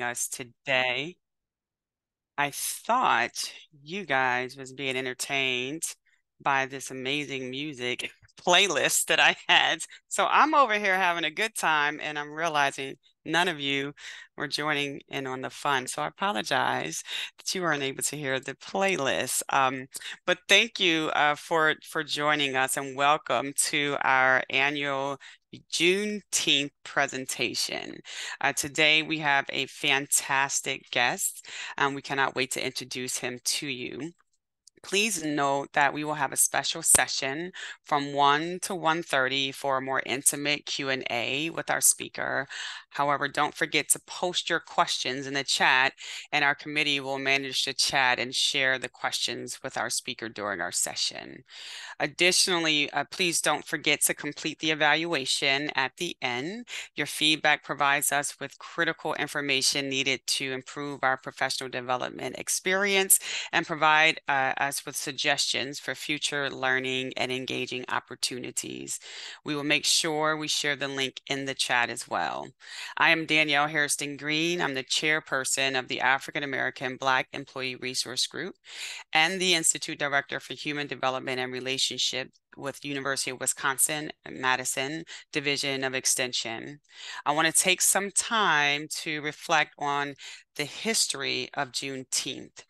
us today. I thought you guys was being entertained by this amazing music playlist that I had. So I'm over here having a good time and I'm realizing none of you were joining in on the fun. So I apologize that you weren't able to hear the playlist. Um, but thank you uh, for for joining us and welcome to our annual Juneteenth presentation. Uh, today we have a fantastic guest. and we cannot wait to introduce him to you. Please note that we will have a special session from 1 to 1.30 for a more intimate Q&A with our speaker. However, don't forget to post your questions in the chat and our committee will manage to chat and share the questions with our speaker during our session. Additionally, uh, please don't forget to complete the evaluation at the end. Your feedback provides us with critical information needed to improve our professional development experience and provide uh, us with suggestions for future learning and engaging opportunities. We will make sure we share the link in the chat as well. I am Danielle Hairston Green. I'm the chairperson of the African American Black Employee Resource Group and the Institute Director for Human Development and Relations relationship with University of Wisconsin Madison Division of Extension. I want to take some time to reflect on the history of Juneteenth.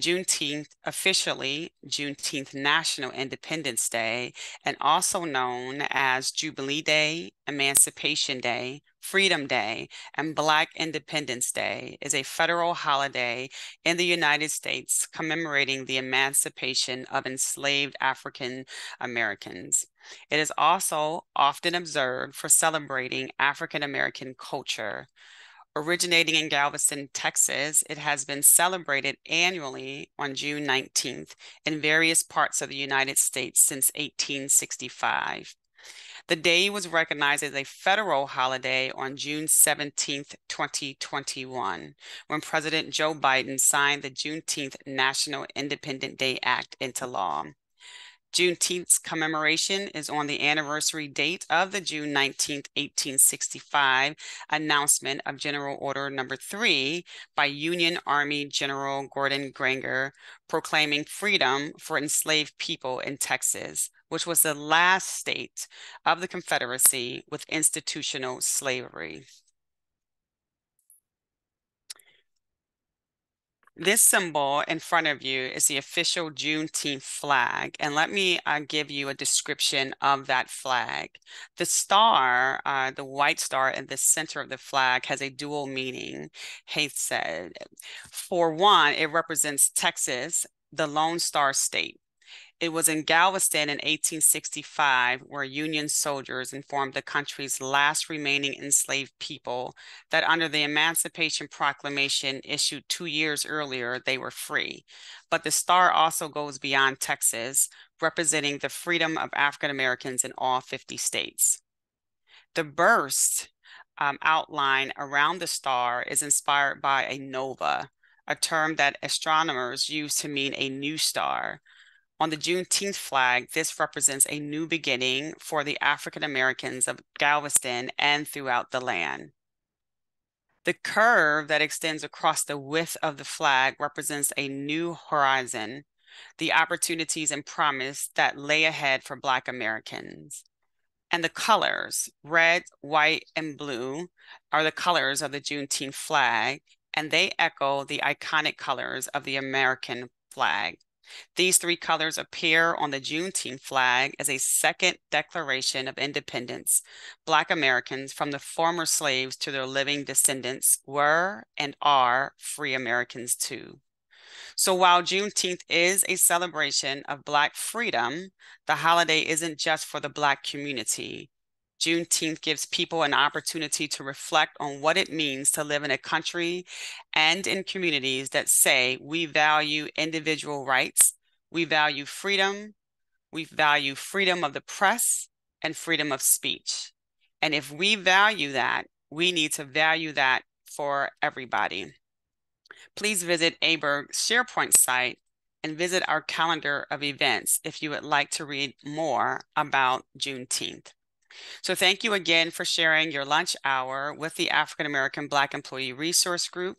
Juneteenth, officially Juneteenth National Independence Day, and also known as Jubilee Day, Emancipation Day, Freedom Day, and Black Independence Day, is a federal holiday in the United States commemorating the emancipation of enslaved African Americans. It is also often observed for celebrating African American culture, Originating in Galveston, Texas, it has been celebrated annually on June 19th in various parts of the United States since 1865. The day was recognized as a federal holiday on June 17, 2021, when President Joe Biden signed the Juneteenth National Independent Day Act into law. Juneteenth's commemoration is on the anniversary date of the June 19, 1865 announcement of General Order Number 3 by Union Army General Gordon Granger proclaiming freedom for enslaved people in Texas, which was the last state of the Confederacy with institutional slavery. This symbol in front of you is the official Juneteenth flag. And let me uh, give you a description of that flag. The star, uh, the white star in the center of the flag has a dual meaning, Haith said. For one, it represents Texas, the Lone Star State. It was in Galveston in 1865 where Union soldiers informed the country's last remaining enslaved people that under the Emancipation Proclamation issued two years earlier, they were free. But the star also goes beyond Texas, representing the freedom of African Americans in all 50 states. The burst um, outline around the star is inspired by a nova, a term that astronomers use to mean a new star. On the Juneteenth flag, this represents a new beginning for the African Americans of Galveston and throughout the land. The curve that extends across the width of the flag represents a new horizon, the opportunities and promise that lay ahead for Black Americans. And the colors, red, white, and blue, are the colors of the Juneteenth flag, and they echo the iconic colors of the American flag. These three colors appear on the Juneteenth flag as a second declaration of independence. Black Americans, from the former slaves to their living descendants, were and are free Americans too. So while Juneteenth is a celebration of Black freedom, the holiday isn't just for the Black community. Juneteenth gives people an opportunity to reflect on what it means to live in a country and in communities that say we value individual rights, we value freedom, we value freedom of the press and freedom of speech. And if we value that, we need to value that for everybody. Please visit ABERG's SharePoint site and visit our calendar of events if you would like to read more about Juneteenth. So thank you again for sharing your lunch hour with the African American Black Employee Resource Group.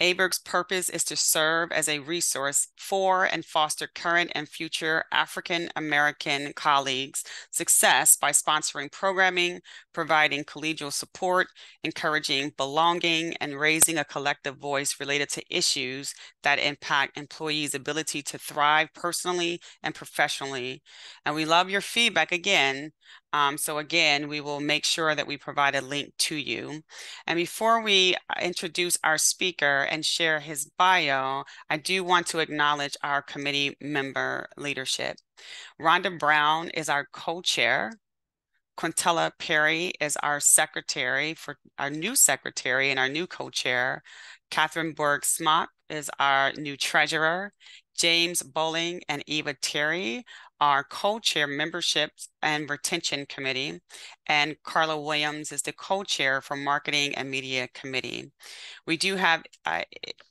ABERG's purpose is to serve as a resource for and foster current and future African American colleagues' success by sponsoring programming, providing collegial support, encouraging belonging, and raising a collective voice related to issues that impact employees' ability to thrive personally and professionally. And we love your feedback again um, so again, we will make sure that we provide a link to you. And before we uh, introduce our speaker and share his bio, I do want to acknowledge our committee member leadership. Rhonda Brown is our co-chair. Quintella Perry is our secretary for our new secretary and our new co-chair. Catherine Borg Smock is our new treasurer. James Bowling and Eva Terry are co-chair memberships and retention committee, and Carla Williams is the co-chair for marketing and media committee. We do have uh,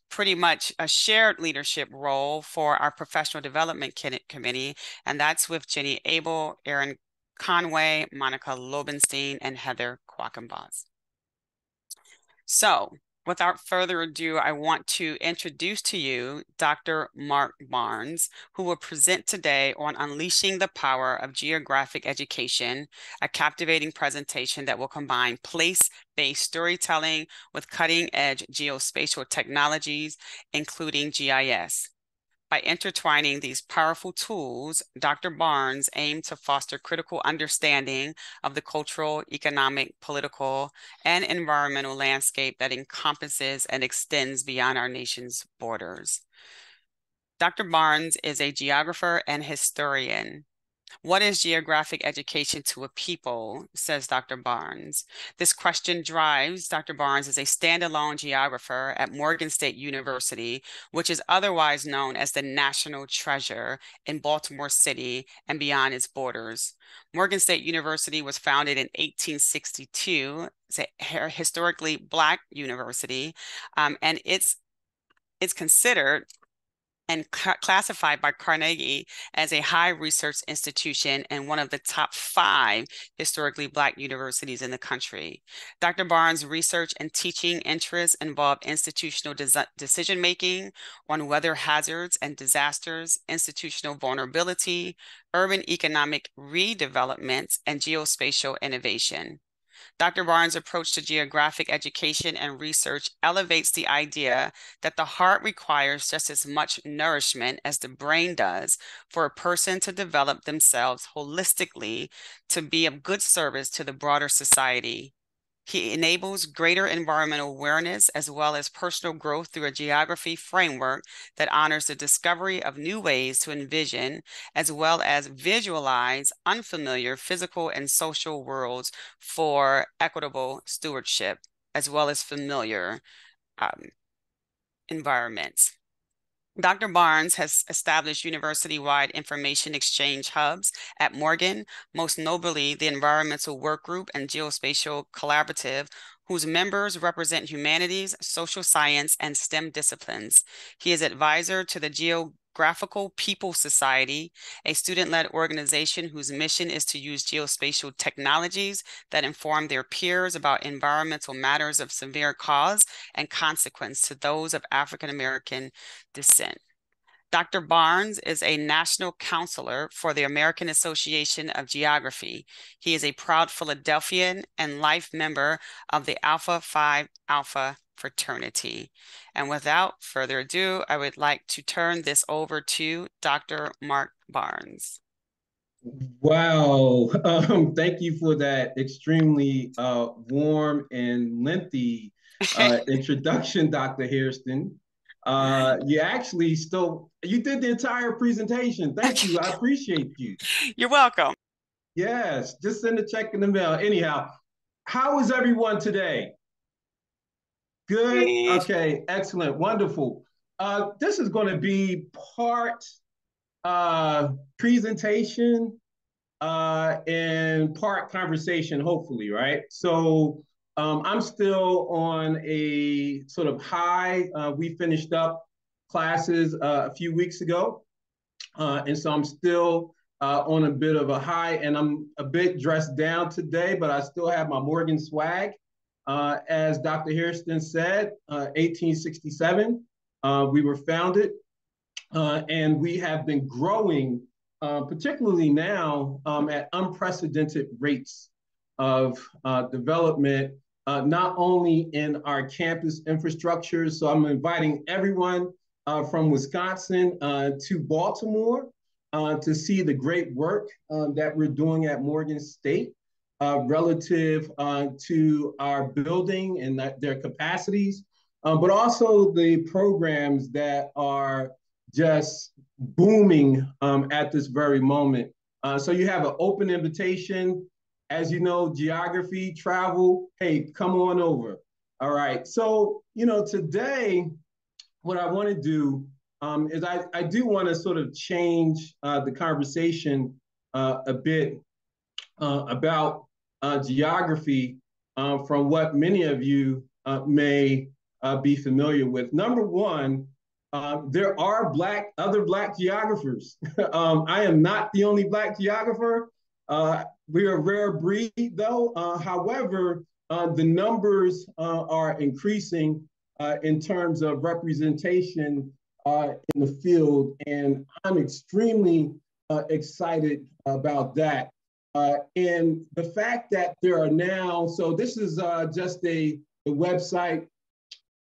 pretty much a shared leadership role for our professional development committee, and that's with Jenny Abel, Erin Conway, Monica Lobenstein, and Heather Quackenboss. So without further ado, I want to introduce to you Dr. Mark Barnes, who will present today on Unleashing the Power of Geographic Education, a captivating presentation that will combine place-based storytelling with cutting-edge geospatial technologies, including GIS. By intertwining these powerful tools, Dr. Barnes aimed to foster critical understanding of the cultural, economic, political, and environmental landscape that encompasses and extends beyond our nation's borders. Dr. Barnes is a geographer and historian. What is geographic education to a people, says Dr. Barnes. This question drives Dr. Barnes as a standalone geographer at Morgan State University, which is otherwise known as the national treasure in Baltimore City and beyond its borders. Morgan State University was founded in 1862. It's a historically Black university, um, and it's it's considered and classified by Carnegie as a high research institution and one of the top five historically Black universities in the country. Dr. Barnes' research and teaching interests involve institutional decision making on weather hazards and disasters, institutional vulnerability, urban economic redevelopment, and geospatial innovation. Dr. Barnes' approach to geographic education and research elevates the idea that the heart requires just as much nourishment as the brain does for a person to develop themselves holistically to be of good service to the broader society. He enables greater environmental awareness as well as personal growth through a geography framework that honors the discovery of new ways to envision as well as visualize unfamiliar physical and social worlds for equitable stewardship, as well as familiar um, environments. Dr. Barnes has established university-wide information exchange hubs at Morgan, most notably the Environmental Work Group and Geospatial Collaborative, whose members represent humanities, social science, and STEM disciplines. He is advisor to the Geographical People Society, a student-led organization whose mission is to use geospatial technologies that inform their peers about environmental matters of severe cause and consequence to those of African American descent. Dr. Barnes is a national counselor for the American Association of Geography. He is a proud Philadelphian and life member of the Alpha Phi Alpha fraternity. And without further ado, I would like to turn this over to Dr. Mark Barnes. Wow. Um, thank you for that extremely uh, warm and lengthy uh, introduction, Dr. Hairston. Uh, you actually still, you did the entire presentation. Thank you. I appreciate you. You're welcome. Yes, just send a check in the mail. Anyhow, how is everyone today? Good. Okay. Excellent. Wonderful. Uh, this is going to be part uh, presentation uh, and part conversation, hopefully, right? So um, I'm still on a sort of high. Uh, we finished up classes uh, a few weeks ago. Uh, and so I'm still uh, on a bit of a high, and I'm a bit dressed down today, but I still have my Morgan swag. Uh, as Dr. Hairston said, 1867, uh, uh, we were founded, uh, and we have been growing, particularly now um, at unprecedented rates of development, not only in our campus infrastructure. So I'm inviting everyone from Wisconsin to Baltimore uh, to see the great work uh, that we're doing at Morgan State uh, relative uh, to our building and their capacities, but also the programs that are just booming um, at this very moment. Uh, so you have an open invitation. As you know, geography, travel, hey, come on over. All right. So, you know, today, what I want to do um, is I, I do want to sort of change uh, the conversation uh, a bit uh, about uh, geography uh, from what many of you uh, may be familiar with. Number one, there are black other black geographers. um, I am not the only black geographer. We are a rare breed, though. however, the numbers are increasing in terms of representation uh, in the field, and I'm extremely uh, excited about that. Uh, and the fact that there are now, so this is uh, just a, a website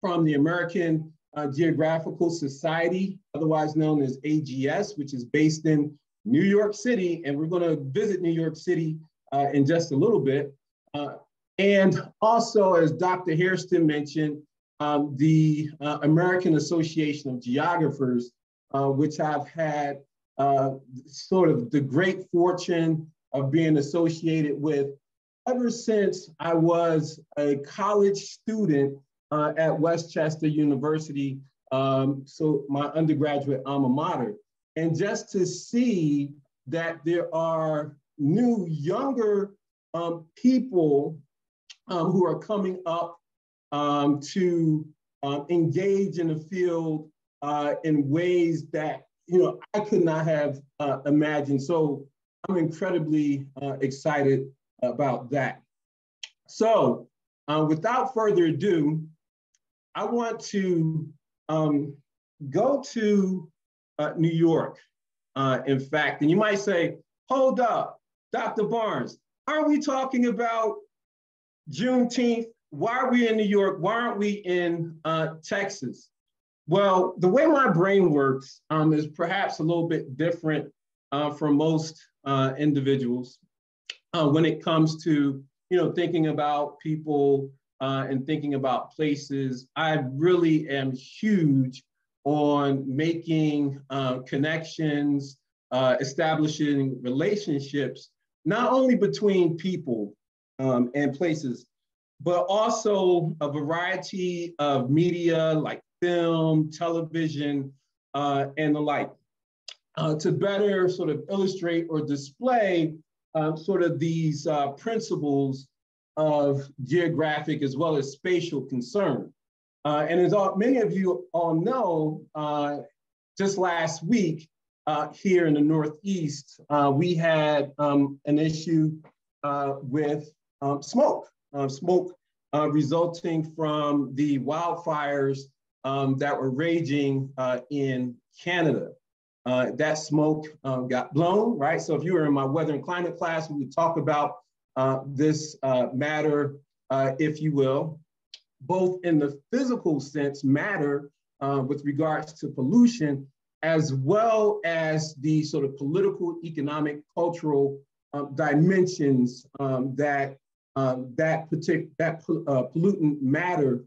from the American uh, Geographical Society, otherwise known as AGS, which is based in New York City. And we're going to visit New York City uh, in just a little bit. and also, as Dr. Hairston mentioned, um, the uh, American Association of Geographers, uh, which I've had uh, sort of the great fortune of being associated with ever since I was a college student uh, at West Chester University, um, so my undergraduate alma mater. And just to see that there are new, younger um, people um, who are coming up um, to um, engage in the field uh, in ways that you know I could not have uh, imagined. So I'm incredibly uh, excited about that. So uh, without further ado, I want to um, go to uh, New York. Uh, in fact, and you might say, hold up, Dr. Barnes, are we talking about Juneteenth why are we in New York? Why aren't we in uh, Texas? Well, the way my brain works um, is perhaps a little bit different uh, from most uh, individuals uh, when it comes to you know thinking about people uh, and thinking about places. I really am huge on making uh, connections, establishing relationships, not only between people um, and places, but also a variety of media like film, television, uh, and the like, uh, to better sort of illustrate or display uh, sort of these uh, principles of geographic as well as spatial concern. Uh, and as all, many of you all know, uh, just last week here in the Northeast, we had um, an issue with um, smoke uh, smoke uh, resulting from the wildfires um, that were raging uh, in Canada. Uh, that smoke um, got blown, right? So if you were in my weather and climate class, we would talk about uh, this uh, matter, if you will, both in the physical sense, matter with regards to pollution, as well as the sort of political, economic, cultural dimensions um, that um, that particular that uh, pollutant matter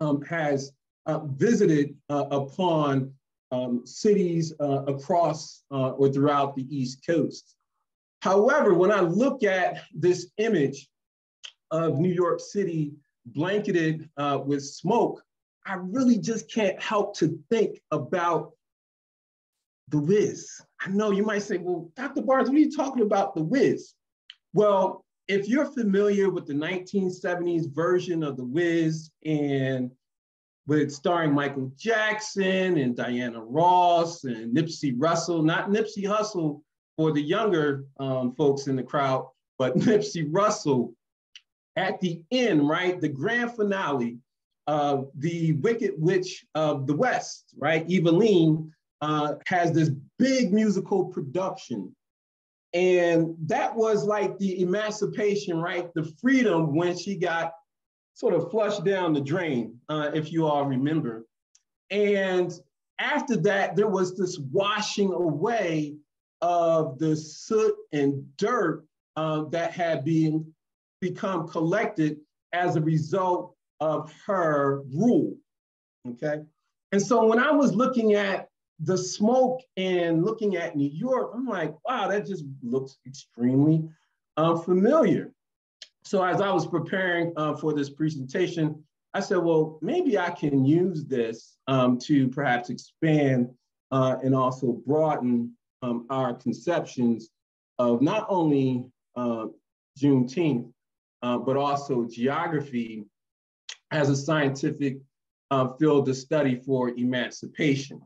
um, has uh, visited uh, upon um, cities uh, across uh, or throughout the East Coast. However, when I look at this image of New York City blanketed uh, with smoke, I really just can't help to think about the Wiz. I know you might say, well, Dr. Barnes, what are you talking about the Wiz? Well, if you're familiar with the 1970s version of The Wiz and with starring Michael Jackson and Diana Ross and Nipsey Russell, not Nipsey Hussle, for the younger um, folks in the crowd, but Nipsey Russell at the end, right, the grand finale of the Wicked Witch of the West, right, Evillene, uh, has this big musical production. And that was like the emancipation, right? The freedom when she got sort of flushed down the drain, uh, if you all remember. And after that, there was this washing away of the soot and dirt uh, that had been become collected as a result of her rule. Okay. And so when I was looking at the smoke and looking at New York, I'm like, wow, that just looks extremely uh, familiar. So as I was preparing uh, for this presentation, I said, well, maybe I can use this um, to perhaps expand uh, and also broaden um, our conceptions of not only uh, Juneteenth, uh, but also geography as a scientific uh, field of study for emancipation.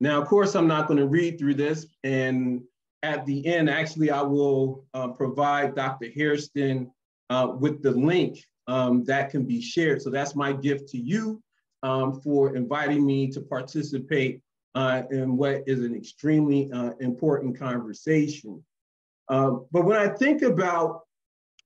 Now, of course, I'm not going to read through this. And at the end, actually, I will uh, provide Dr. Hairston uh, with the link um, that can be shared. So that's my gift to you um, for inviting me to participate uh, in what is an extremely important conversation. But when I think about,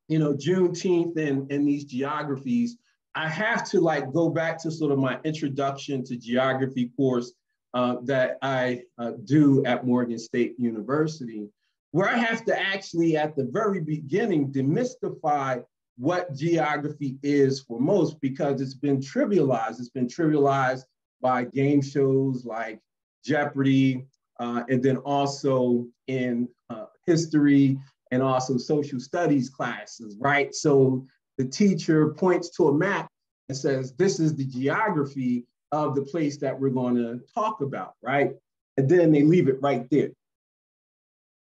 you know, Juneteenth and, and these geographies, I have to like go back to sort of my introduction to geography course uh, that I uh, do at Morgan State University, where I have to actually, at the very beginning, demystify what geography is for most because it's been trivialized. It's been trivialized by game shows like Jeopardy, uh, and then also in uh, history and also social studies classes, right? So the teacher points to a map and says, this is the geography of the place that we're going to talk about, right? And then they leave it right there.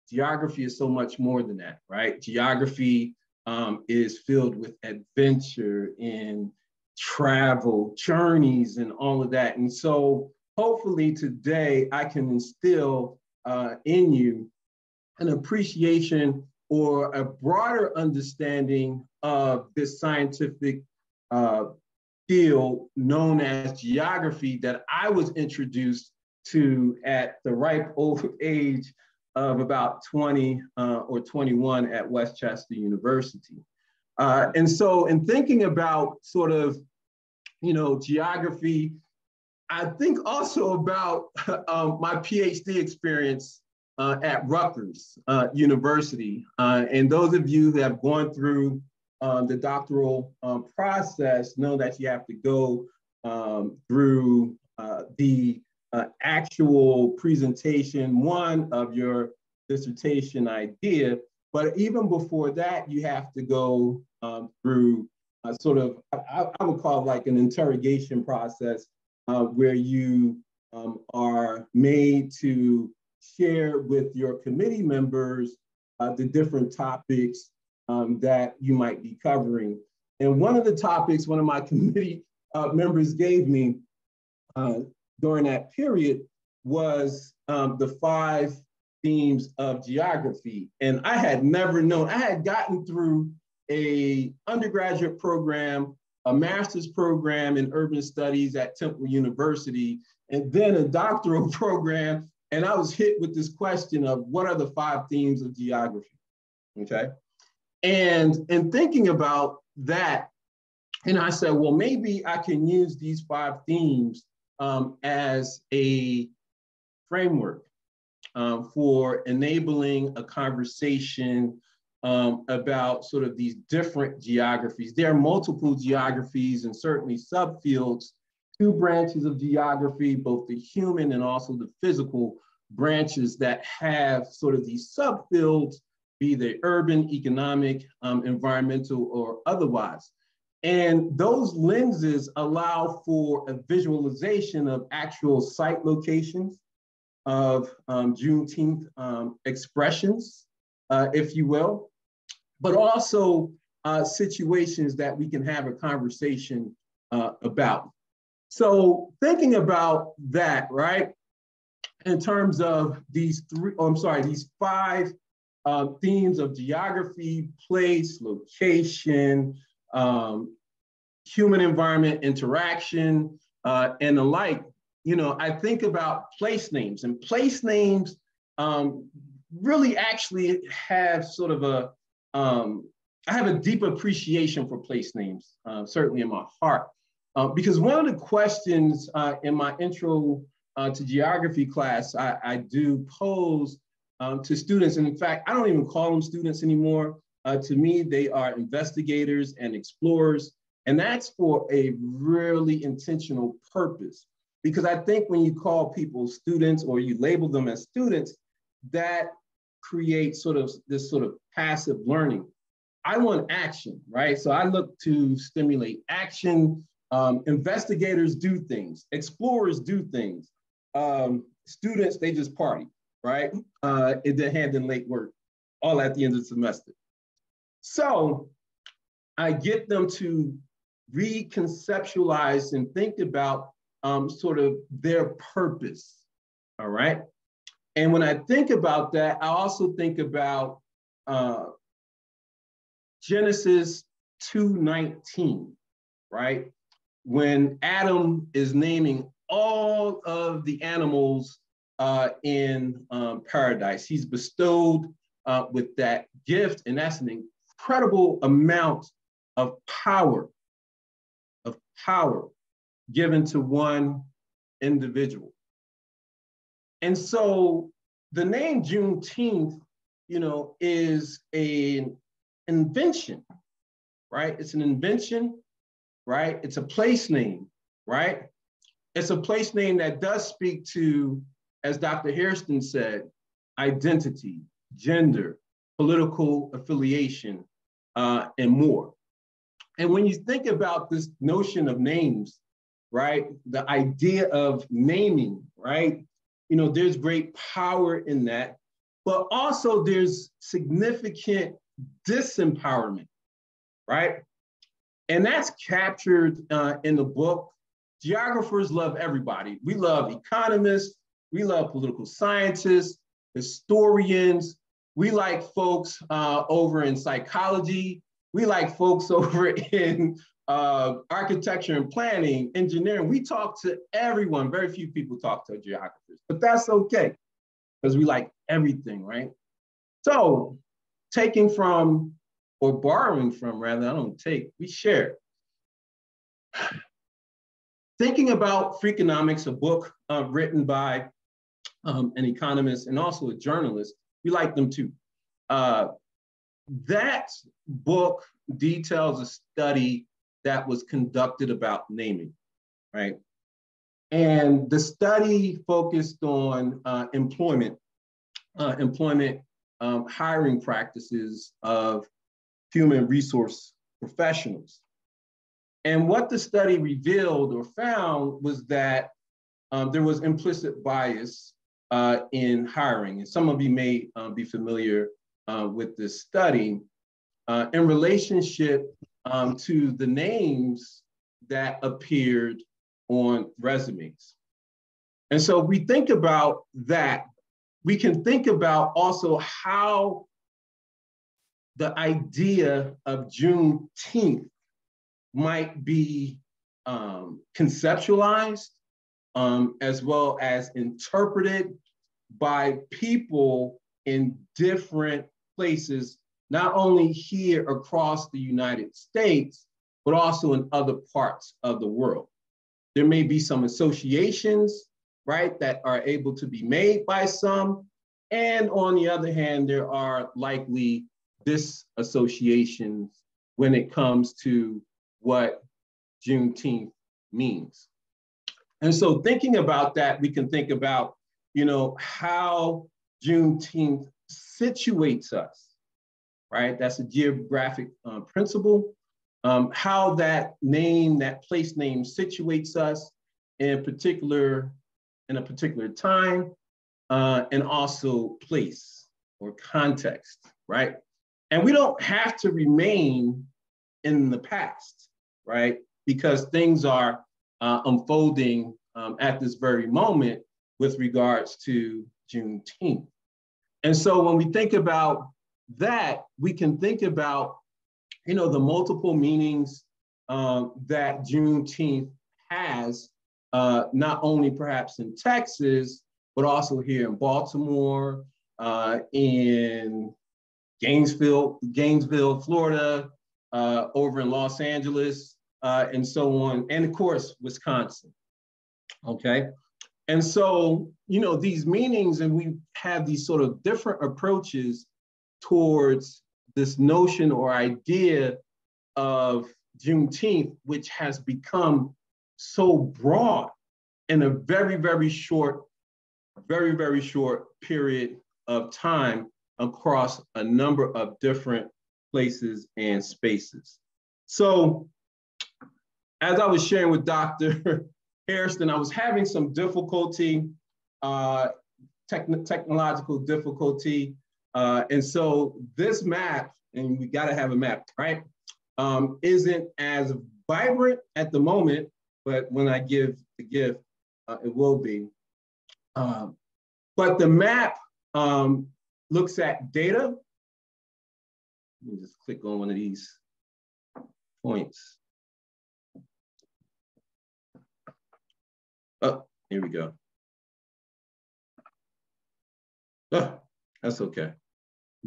Geography is so much more than that, right? Geography um, is filled with adventure and travel, journeys, and all of that. And so hopefully today I can instill uh, in you an appreciation or a broader understanding of this scientific uh, field known as geography that I was introduced to at the ripe old age of about 20 uh, or 21 at West Chester University. Uh, and so in thinking about sort of, you know, geography, I think also about um, my PhD experience uh, at Rutgers uh, University. Uh, and those of you who have gone through um, the doctoral um, process know that you have to go um, through uh, the uh, actual presentation, one of your dissertation idea, but even before that, you have to go um, through a sort of, I, I, would call it like an interrogation process where you um, are made to share with your committee members uh, the different topics um, that you might be covering. And one of the topics one of my committee uh, members gave me uh, during that period was um, the five themes of geography. And I had never known, I had gotten through a undergraduate program, a master's program in urban studies at Temple University, and then a doctoral program. And I was hit with this question of what are the five themes of geography? Okay. And in thinking about that, and I said, well, maybe I can use these five themes um, as a framework um, for enabling a conversation um, about sort of these different geographies. There are multiple geographies and certainly subfields, two branches of geography, both the human and also the physical branches that have sort of these subfields be they urban, economic, um, environmental, or otherwise. And those lenses allow for a visualization of actual site locations of um, Juneteenth um, expressions, uh, if you will, but also uh, situations that we can have a conversation uh, about. So thinking about that, right? in terms of these three, oh, I'm sorry, these five uh, themes of geography, place, location, um, human environment interaction, uh, and the like, you know, I think about place names and place names um, really actually have sort of a, um, I have a deep appreciation for place names, uh, certainly in my heart. Uh, because one of the questions uh, in my intro uh, to geography class, I, I do pose um, to students. And in fact, I don't even call them students anymore. Uh, to me, they are investigators and explorers. And that's for a really intentional purpose. Because I think when you call people students or you label them as students, that creates sort of this sort of passive learning. I want action, right? So I look to stimulate action. Um, investigators do things, explorers do things. Um, students, they just party, right? Uh, it hand in late work, all at the end of the semester. So I get them to reconceptualize and think about um, sort of their purpose, all right? And when I think about that, I also think about uh, Genesis 2:19, right? When Adam is naming all of the animals uh, in um, paradise, he's bestowed uh, with that gift, and that's an incredible amount of power, of power given to one individual. And so the name Juneteenth, you know, is an invention, right? It's an invention, right? It's a place name, right? It's a place name that does speak to, as Dr. Hairston said, identity, gender, political affiliation, uh, and more. And when you think about this notion of names, right, the idea of naming, right, you know, there's great power in that, but also there's significant disempowerment, right? And that's captured uh, in the book. Geographers love everybody. We love economists, we love political scientists, historians, we like folks uh, over in psychology, we like folks over in uh, architecture and planning, engineering. We talk to everyone. Very few people talk to geographers, but that's okay because we like everything, right? So, taking from or borrowing from, rather, I don't take, we share. Thinking about Freakonomics, a book uh, written by um, an economist and also a journalist, we like them too. Uh, that book details a study that was conducted about naming, right? And the study focused on uh, employment, uh, employment um, hiring practices of human resource professionals. And what the study revealed or found was that um, there was implicit bias uh, in hiring. And some of you may uh, be familiar uh, with this study uh, in relationship um, to the names that appeared on resumes. And so we think about that. We can think about also how the idea of Juneteenth might be um, conceptualized um, as well as interpreted by people in different places not only here across the United States, but also in other parts of the world. There may be some associations, right, that are able to be made by some. And on the other hand, there are likely disassociations when it comes to what Juneteenth means. And so thinking about that, we can think about, you know, how Juneteenth situates us right? That's a geographic uh, principle. Um, how that name, that place name situates us in particular, in a particular time, uh, and also place or context, right? And we don't have to remain in the past, right? Because things are uh, unfolding um, at this very moment. with regards to Juneteenth. And so when we think about that, we can think about, you know, the multiple meanings uh, that Juneteenth has, uh, not only perhaps in Texas, but also here in Baltimore, uh, in Gainesville, Gainesville, Florida, uh, over in Los Angeles, uh, and so on, and of course, Wisconsin. Okay. And so, you know, these meanings, and we have these sort of different approaches towards this notion or idea of Juneteenth, which has become so broad in a very, very short, very, very short period of time across a number of different places and spaces. So, as I was sharing with Dr. Hairston, I was having some difficulty, uh, technological difficulty. Uh, and so this map, and we gotta have a map, right? Um, isn't as vibrant at the moment, but when I give the gift, uh, it will be. Um, but the map um, looks at data. Let me just click on one of these points. Oh, here we go. Oh, that's okay.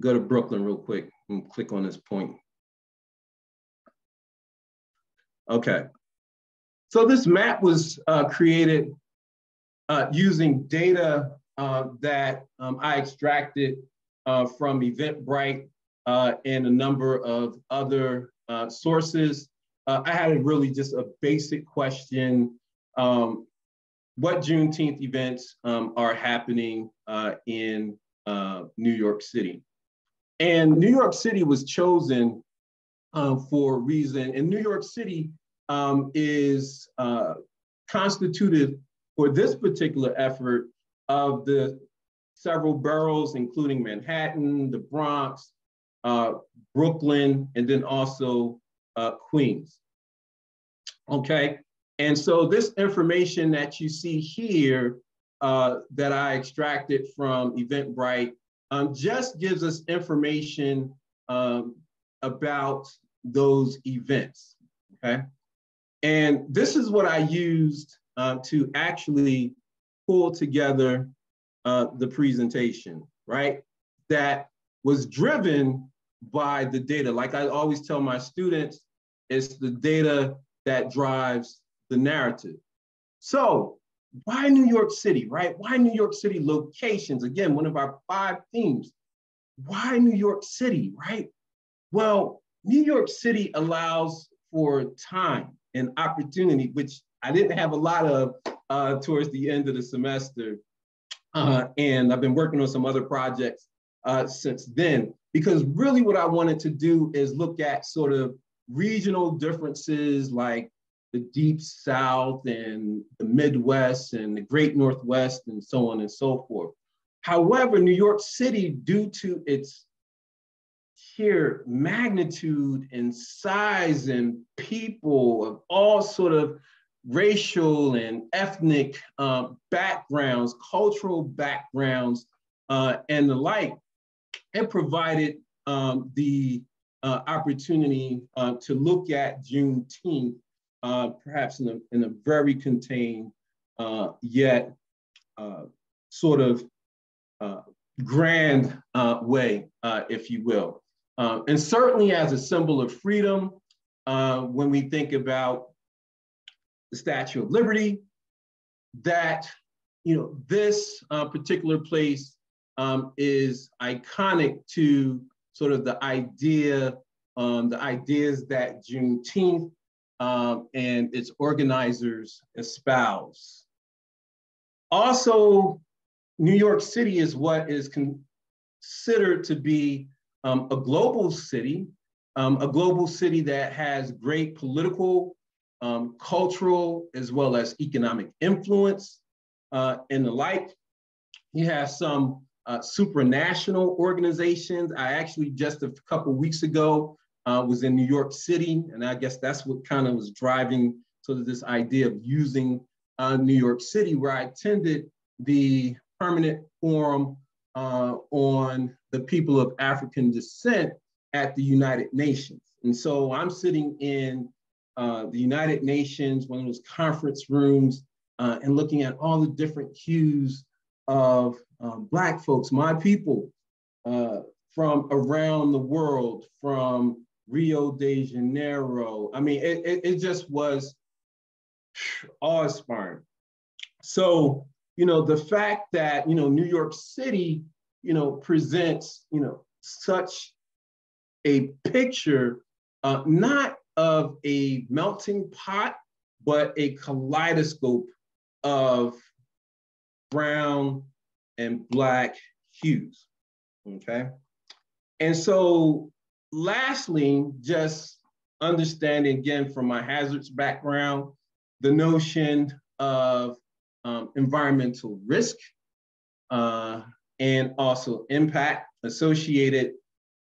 Go to Brooklyn real quick and click on this point. Okay. So this map was uh, created uh, using data uh, that um, I extracted uh, from Eventbrite uh, and a number of other uh, sources. I had a really just a basic question um, what Juneteenth events um, are happening uh, in uh, New York City. And New York City was chosen uh, for a reason. And New York City um, is uh, constituted for this particular effort of the several boroughs, including Manhattan, the Bronx, uh, Brooklyn, and then also uh, Queens. Okay, and so this information that you see here uh, that I extracted from Eventbrite um, just gives us information um, about those events, okay? And this is what I used uh, to actually pull together uh, the presentation, right? That was driven by the data. Like I always tell my students, it's the data that drives the narrative. So why New York City, right? Why New York City locations? Again, one of our five themes. Why New York City, right? Well, New York City allows for time and opportunity, which I didn't have a lot of uh, towards the end of the semester. Uh, and I've been working on some other projects uh, since then, because really what I wanted to do is look at sort of regional differences like the deep south and the midwest and the great northwest and so on and so forth. However new york city due to its sheer magnitude and size and people of all sort of racial and ethnic uh, backgrounds cultural backgrounds uh, and the like it provided um, the uh, opportunity uh, to look at Juneteenth uh, perhaps in a, in a very contained, uh, yet sort of grand way, if you will. and certainly as a symbol of freedom, when we think about the Statue of Liberty, that you know this particular place um, is iconic to sort of the idea, um, the ideas that Juneteenth um, and its organizers espouse. Also, New York City is what is considered to be um, a global city, um, a global city that has great political, um, cultural, as well as economic influence uh, and the like. You have some uh, supranational organizations. I actually just a couple weeks ago uh, was in New York City. And I guess that's what kind of was driving sort of this idea of using uh, New York City, where I attended the permanent forum uh, on the people of African descent at the United Nations. And so I'm sitting in uh, the United Nations, one of those conference rooms, uh, and looking at all the different hues of um, Black folks, my people, uh, from around the world, from Rio de Janeiro. I mean, it, it, it just was awe-inspiring. So, you know, the fact that, you know, New York City, you know, presents, you know, such a picture, uh, not of a melting pot, but a kaleidoscope of brown and black hues, okay? And so lastly, just understanding again from my hazards background, the notion of um, environmental risk uh, and also impact associated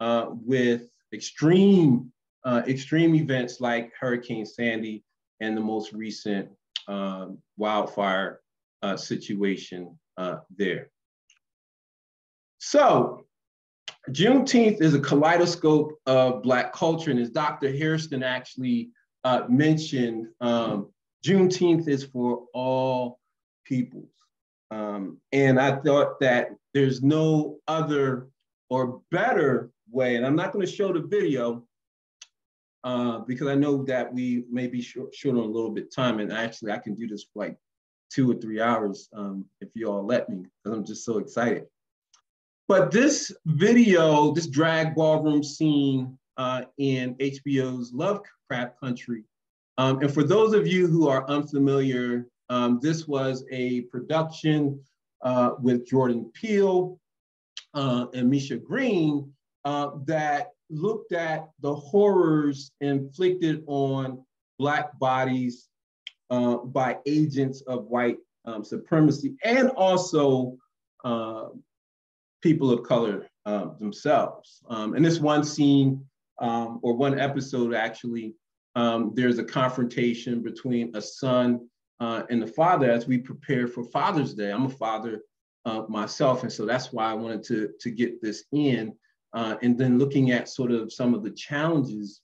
uh, with extreme uh, extreme events like Hurricane Sandy and the most recent um, wildfire uh, situation uh, there. So Juneteenth is a kaleidoscope of Black culture, and as Dr. Hairston actually uh, mentioned, um, Juneteenth is for all peoples. Um, and I thought that there's no other or better way, and I'm not going to show the video uh, because I know that we may be short, short on a little bit time, and actually I can do this for like two or three hours um, if you all let me, because I'm just so excited. But this video, this drag ballroom scene uh, in HBO's Lovecraft Country, um, and for those of you who are unfamiliar, um, this was a production uh, with Jordan Peele uh, and Misha Green uh, that looked at the horrors inflicted on Black bodies uh, by agents of white um, supremacy and also uh, people of color uh, themselves. Um, and this one scene um, or one episode actually, um, there's a confrontation between a son uh, and the father as we prepare for Father's Day. I'm a father uh, myself, and so that's why I wanted to, to get this in. Uh, and then looking at sort of some of the challenges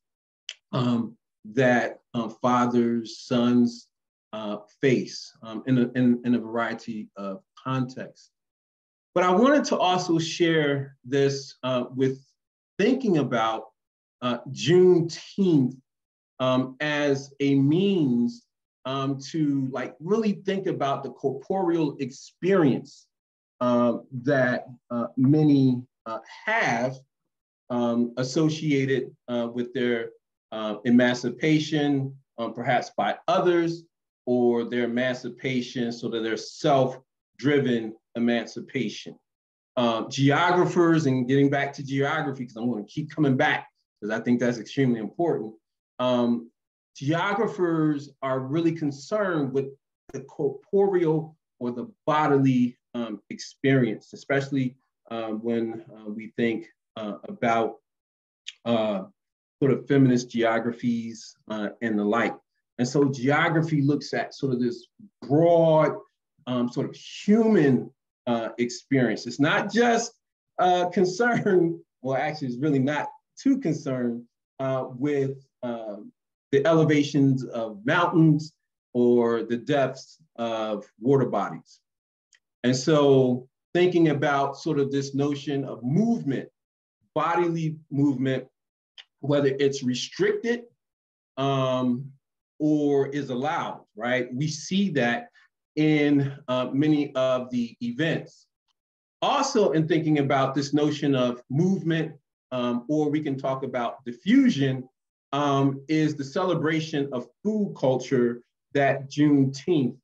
um, that uh, fathers, sons uh, face um, in, a, in, in a variety of contexts. But I wanted to also share this uh, with thinking about uh, Juneteenth um, as a means um, to like really think about the corporeal experience uh, that uh, many uh, have um, associated uh, with their emancipation, um, perhaps by others, or their emancipation so that they're self-driven emancipation. Um, geographers, and getting back to geography, because I'm going to keep coming back, because I think that's extremely important. Um, geographers are really concerned with the corporeal or the bodily um, experience, especially uh, when uh, we think uh, about uh, sort of feminist geographies uh, and the like. And so geography looks at sort of this broad, um, sort of human experience. It's not just concerned, well, actually, it's really not too concerned with um, the elevations of mountains or the depths of water bodies. And so thinking about sort of this notion of movement, bodily movement, whether it's restricted um, or is allowed, right? We see that in uh, many of the events. Also, in thinking about this notion of movement, um, or we can talk about diffusion, um, is the celebration of food culture that Juneteenth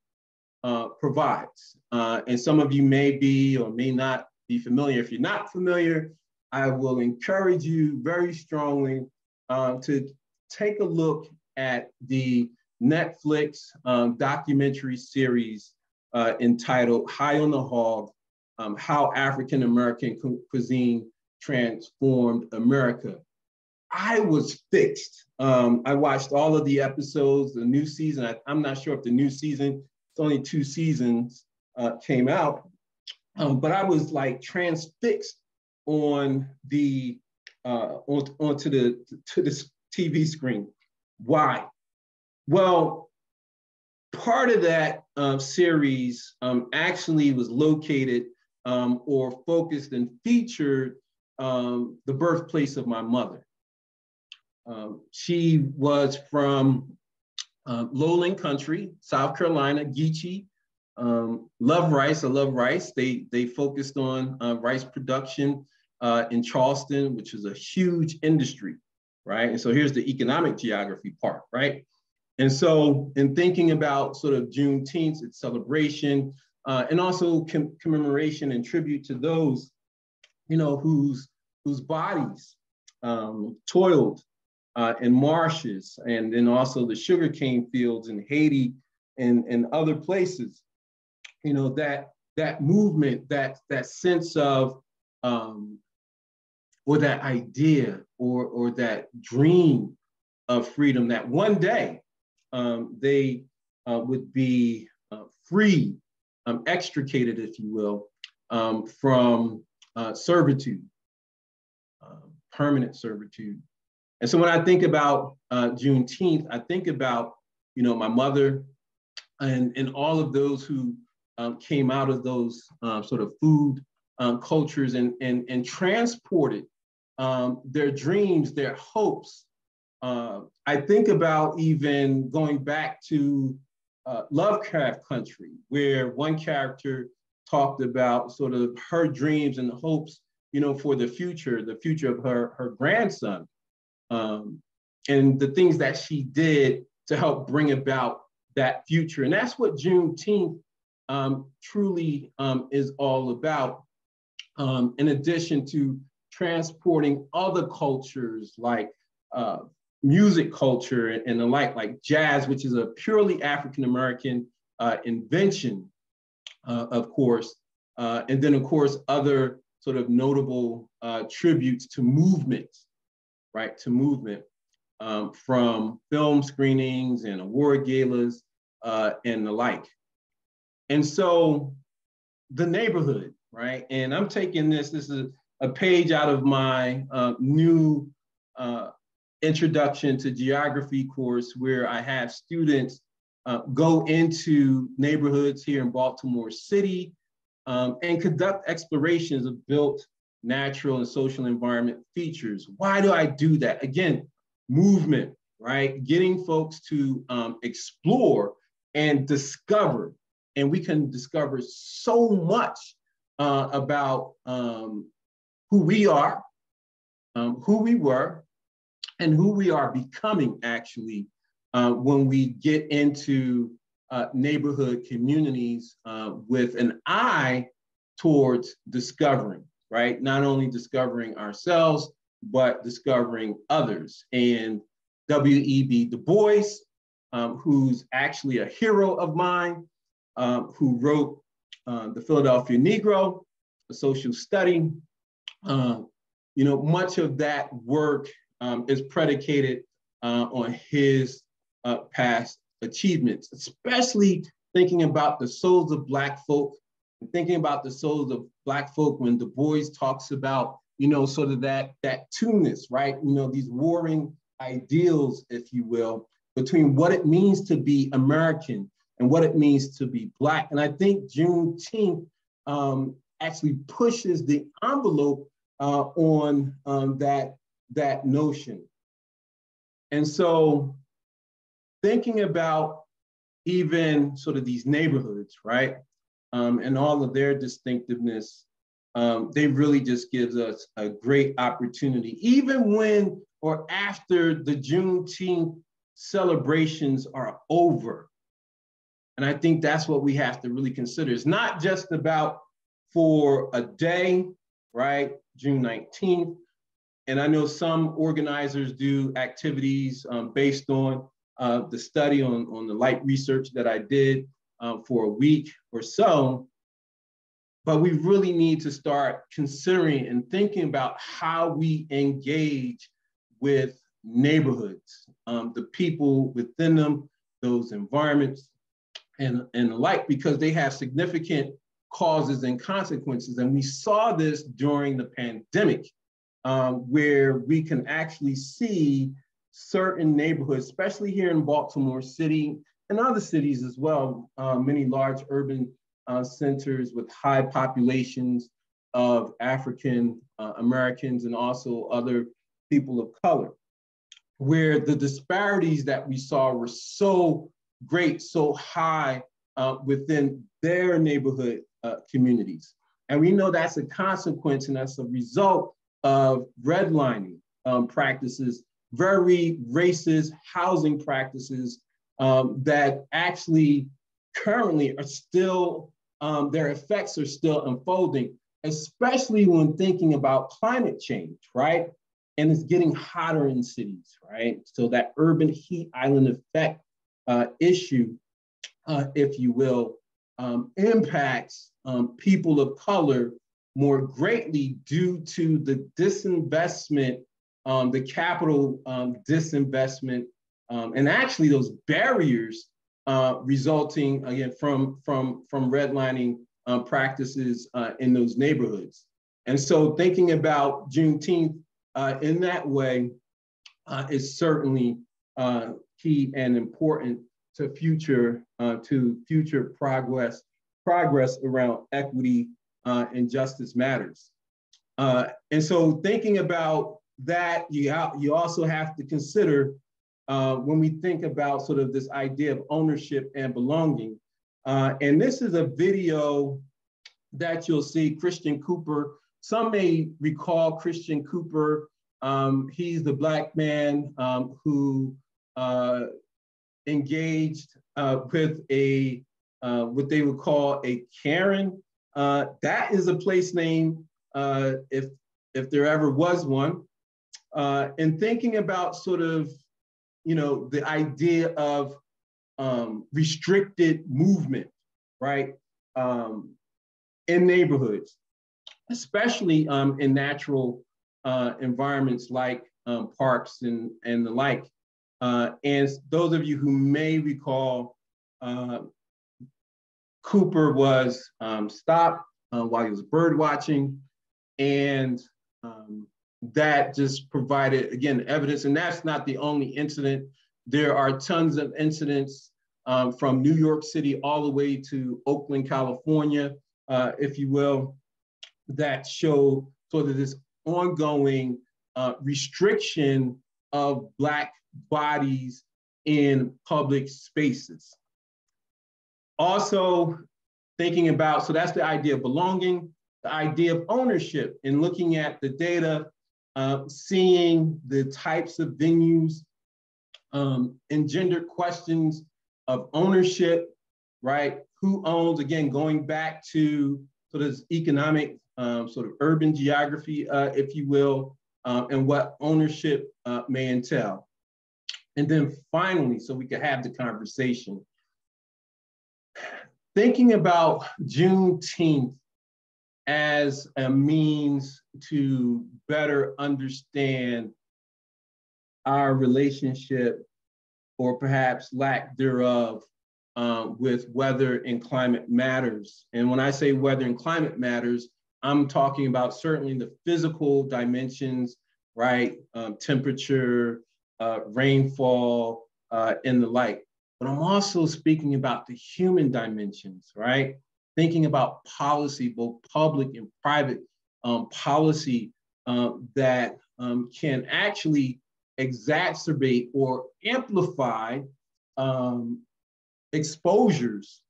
uh, provides. Uh, and some of you may be or may not be familiar. If you're not familiar, I will encourage you very strongly uh, to take a look at the Netflix um, documentary series uh, entitled High on the Hog, um, How African American Cuisine Transformed America. I was fixed. Um, I watched all of the episodes, the new season. I, am not sure if the new season, only two seasons. uh, came out. Um, but I was like transfixed on the uh, on, onto the to the TV screen. Why? Well, part of that um, series um, actually was located um, or focused and featured um, the birthplace of my mother. Um, she was from uh, lowland country, South Carolina, Geechee. Um, love rice, I love rice. They, they focused on uh, rice production uh, in Charleston, which is a huge industry, right? And so here's the economic geography part, right? And so in thinking about sort of Juneteenth, its celebration, uh, and also com commemoration and tribute to those, you know, whose, whose bodies um, toiled uh, in marshes and then also the sugarcane fields in Haiti and, and other places, you know, that, that movement, that, that sense of, um, or that idea or, or that dream of freedom that one day um, they uh, would be uh, free, um, extricated, if you will, um, from uh, servitude, um, permanent servitude. And so when I think about uh, Juneteenth, I think about, you know, my mother and, and all of those who um, came out of those uh, sort of food um, cultures and, and, and transported um, their dreams, their hopes. Uh, I think about even going back to uh, Lovecraft Country, where one character talked about sort of her dreams and hopes, you know, for the future, the future of her, her grandson um, and the things that she did to help bring about that future. And that's what Juneteenth um, truly um, is all about. Um, in addition to transporting other cultures like uh, music culture and the like, like jazz, which is a purely African American uh, invention, uh, of course. Uh, and then, of course, other sort of notable uh, tributes to movements right, to movement um, from film screenings and award galas uh, and the like. And so the neighborhood, right? And I'm taking this, this is a page out of my uh, new uh, introduction to geography course where I have students uh, go into neighborhoods here in Baltimore City um, and conduct explorations of built natural and social environment features. Why do I do that? Again, movement, right? Getting folks to um, explore and discover. And we can discover so much uh, about um, who we are, um, who we were, and who we are becoming actually uh, when we get into uh, neighborhood communities uh, with an eye towards discovering right? Not only discovering ourselves, but discovering others. And W.E.B. Du Bois, um, who's actually a hero of mine, um, who wrote uh, The Philadelphia Negro, a social study. Uh, you know, much of that work um, is predicated uh, on his uh, past achievements, especially thinking about the souls of Black folk thinking about the souls of Black folk when Du Bois talks about, you know, sort of that, that two-ness, right? You know, these warring ideals, if you will, between what it means to be American and what it means to be Black. And I think Juneteenth um, actually pushes the envelope uh, on um, that, that notion. And so thinking about even sort of these neighborhoods, right? Um, and all of their distinctiveness, um, they really just gives us a great opportunity, even when or after the Juneteenth celebrations are over. And I think that's what we have to really consider. It's not just about for a day, right? June 19th. And I know some organizers do activities um, based on uh, the study on, on the light research that I did um, for a week or so. But we really need to start considering and thinking about how we engage with neighborhoods, um, the people within them, those environments. and, and the like because they have significant causes and consequences. And we saw this during the pandemic, um, where we can actually see certain neighborhoods, especially here in Baltimore City and other cities as well, uh, many large urban uh, centers with high populations of African uh, Americans and also other people of color, where the disparities that we saw were so great, so high uh, within their neighborhood uh, communities. And we know that's a consequence and that's a result of redlining um, practices, very racist housing practices um, that actually currently are still, um, their effects are still unfolding, especially when thinking about climate change, right? And it's getting hotter in cities, right? So that urban heat island effect uh, issue, uh, if you will, um, impacts um, people of color more greatly due to the disinvestment, um, the capital um, disinvestment, um, and actually those barriers uh, resulting again from from from redlining uh, practices uh, in those neighborhoods. And so thinking about Juneteenth uh, in that way uh, is certainly uh, key and important to future to future progress progress around equity and justice matters. And so thinking about that, you, you also have to consider uh, when we think about sort of this idea of ownership and belonging. Uh, and this is a video that you'll see Christian Cooper. Some may recall Christian Cooper. Um, he's the black man um, who uh, engaged uh, with a uh, what they would call a Karen. That is a place name, if, if there ever was one. And thinking about sort of, you know, the idea of um, restricted movement, right, um, in neighborhoods, especially um, in natural uh, environments like um, parks and, and the like. and those of you who may recall uh, Cooper was um, stopped uh, while he was bird watching, and um, that just provided again evidence. And that's not the only incident. There are tons of incidents um, from New York City all the way to Oakland, California, uh, if you will, that show sort of this ongoing uh, restriction of Black bodies in public spaces. Also thinking about, so that's the idea of belonging, the idea of ownership and looking at the data, uh, seeing the types of venues, um, engendered questions of ownership, right? Who owns, again, going back to sort of economic, um, sort of urban geography, uh, if you will, uh, and what ownership uh, may entail. And then finally, so we could have the conversation, thinking about Juneteenth as a means to better understand our relationship or perhaps lack thereof um, with weather and climate matters. And when I say weather and climate matters, I'm talking about certainly the physical dimensions, right? Um, temperature, uh, rainfall, uh, and the like but I'm also speaking about the human dimensions, right? Thinking about policy, both public and private um, policy uh, that um, can actually exacerbate or amplify um, exposures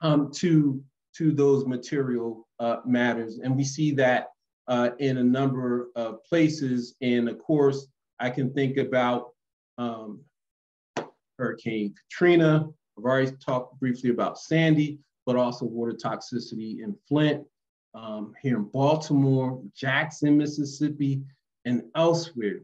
um, to, to those material uh, matters. And we see that uh, in a number of places. And of course, I can think about um, Hurricane Katrina. I've already talked briefly about Sandy, but also water toxicity in Flint, um, here in Baltimore, Jackson, Mississippi, and elsewhere,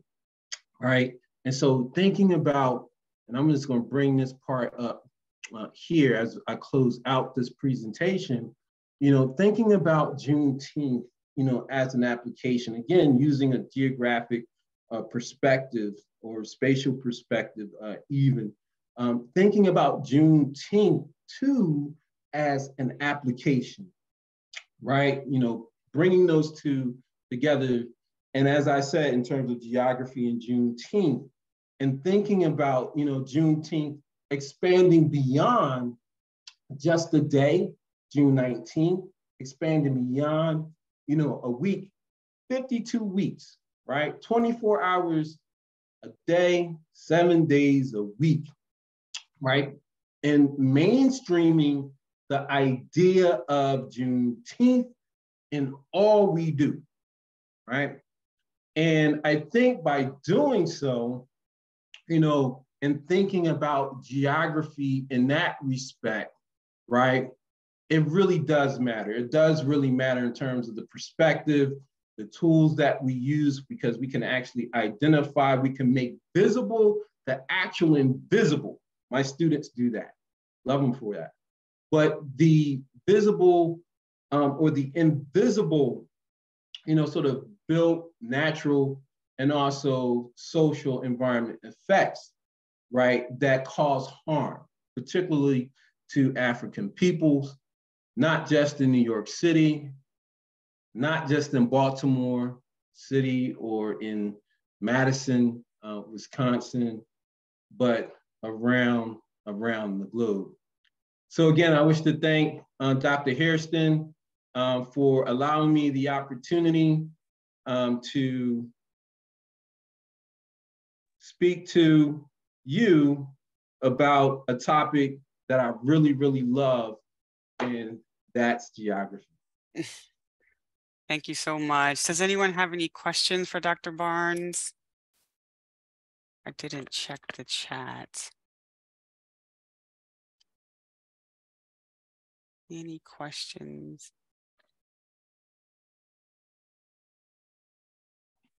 right? And so thinking about, and I'm just gonna bring this part up uh, here as I close out this presentation, you know, thinking about Juneteenth, you know, as an application, again, using a geographic uh, perspective or spatial perspective uh, even, um, thinking about Juneteenth two as an application, right? You know, bringing those two together. And as I said, in terms of geography and Juneteenth, and thinking about, you know, Juneteenth expanding beyond just the day, June 19th, expanding beyond, you know, a week, 52 weeks, right? 24 hours a day, seven days a week, right? And mainstreaming the idea of Juneteenth in all we do, right? And I think by doing so, you know, and thinking about geography in that respect, right? It really does matter. It does really matter in terms of the perspective, the tools that we use, because we can actually identify, we can make visible the actual invisible. My students do that. Love them for that. But the visible um, or the invisible, you know, sort of built natural and also social environment effects, right, that cause harm, particularly to African peoples, not just in New York City, not just in Baltimore City or in Madison, uh, Wisconsin, but around, around the globe. So again, I wish to thank uh, Dr. Hairston um, for allowing me the opportunity um, to speak to you about a topic that I really, really love, and that's geography. Thank you so much. Does anyone have any questions for Dr. Barnes? I didn't check the chat. Any questions?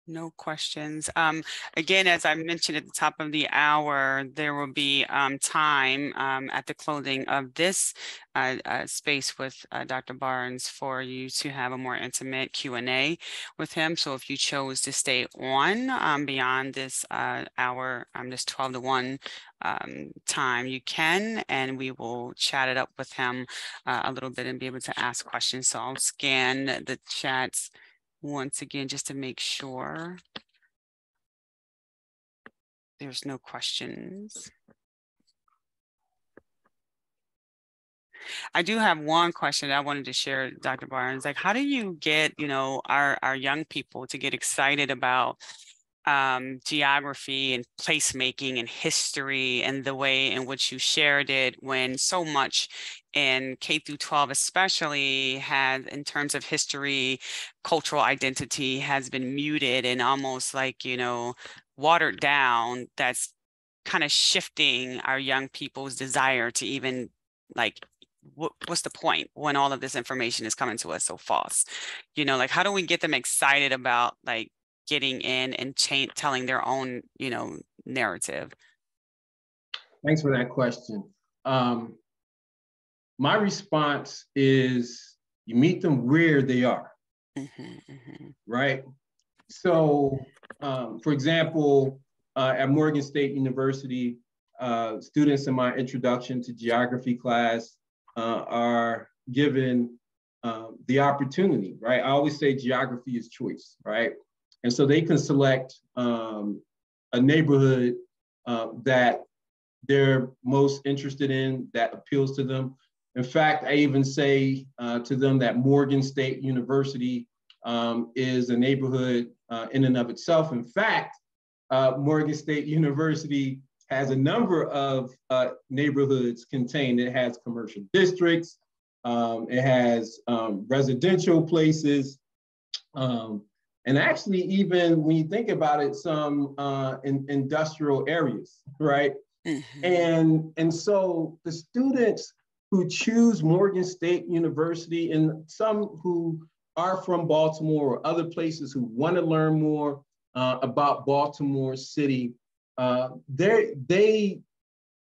No questions. Um, again, as I mentioned at the top of the hour, there will be um, time um, at the closing of this uh, uh, space with uh, Dr. Barnes for you to have a more intimate Q&A with him. So if you chose to stay on um, beyond this uh, hour, um, this 12 to 1 um, time, you can, and we will chat it up with him uh, a little bit and be able to ask questions. So I'll scan the chats once again, just to make sure there's no questions. I do have one question I wanted to share, Dr. Barnes. Like, how do you get, you know, our, our young people to get excited about um, geography and placemaking and history and the way in which you shared it when so much in K through 12 especially had in terms of history, cultural identity has been muted and almost like, you know, watered down that's kind of shifting our young people's desire to even like what, what's the point when all of this information is coming to us so fast you know like how do we get them excited about like getting in and cha- telling their own, you know, narrative? Thanks for that question. Um, my response is you meet them where they are, mm-hmm, mm-hmm. right? So, um, for example, uh, at Morgan State University, uh, students in my introduction to geography class uh, are given um, the opportunity, right? I always say geography is choice, right? And so they can select um, a neighborhood uh, that they're most interested in, that appeals to them. In fact, I even say uh, to them that Morgan State University um, is a neighborhood uh, in and of itself. In fact, uh, Morgan State University has a number of uh, neighborhoods contained. It has commercial districts, um, it has um, residential places, um, and actually even when you think about it some uh, in, industrial areas right mm-hmm. and and so the students who choose morgan state university and some who are from baltimore or other places who want to learn more uh, about baltimore city uh, they they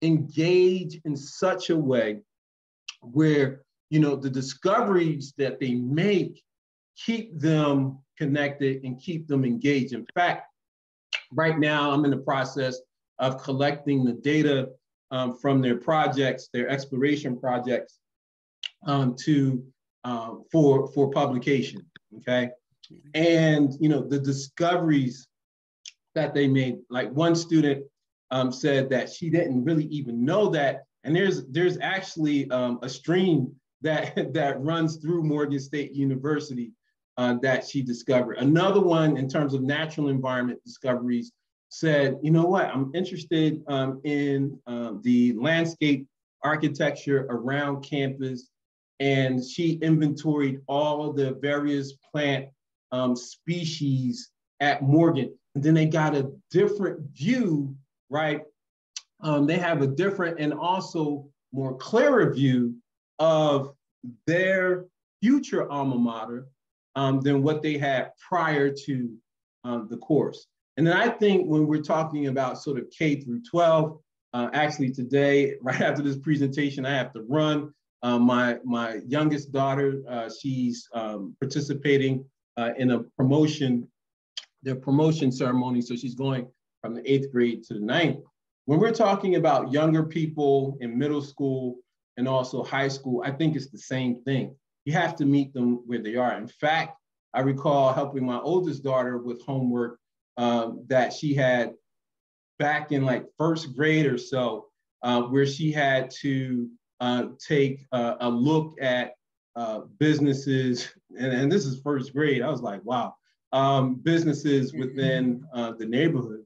engage in such a way where you know the discoveries that they make keep them connected and keep them engaged. In fact, right now I'm in the process of collecting the data um, from their projects, their exploration projects, um, to uh, for for publication. Okay, and you know the discoveries that they made. Like one student um, said that she didn't really even know that, and there's there's actually um, a stream that that runs through Morgan State University uh, that she discovered. Another one in terms of natural environment discoveries said, you know what, I'm interested um, in uh, the landscape architecture around campus. And she inventoried all the various plant um, species at Morgan. And then they got a different view, right? Um, they have a different and also more clearer view of their future alma mater um, than what they had prior to um, the course. And then I think when we're talking about sort of K through 12, uh, actually today, right after this presentation, I have to run. Uh, my, my youngest daughter, uh, she's um, participating uh, in a promotion, their promotion ceremony. So she's going from the eighth grade to the ninth. When we're talking about younger people in middle school and also high school, I think it's the same thing. You have to meet them where they are. In fact, I recall helping my oldest daughter with homework um, that she had back in like first grade or so, uh, where she had to uh, take uh, a look at uh, businesses, and, and, this is first grade. I was like, wow, um, businesses within uh, the neighborhood.